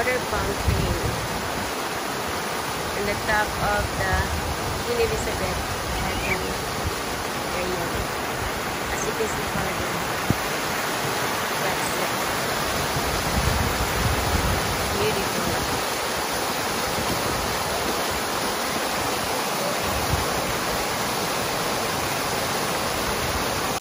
water fountain. in the top of the Queen Elizabeth Avenue area. As you can see.